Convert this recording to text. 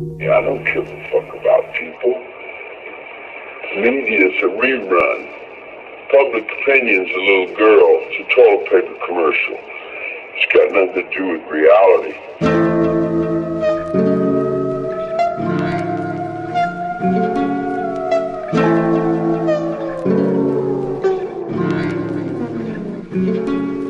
Yeah, I don't give a fuck about people. Media's a rerun. Public opinion's a little girl. It's a toilet paper commercial. It's got nothing to do with reality. Mm -hmm.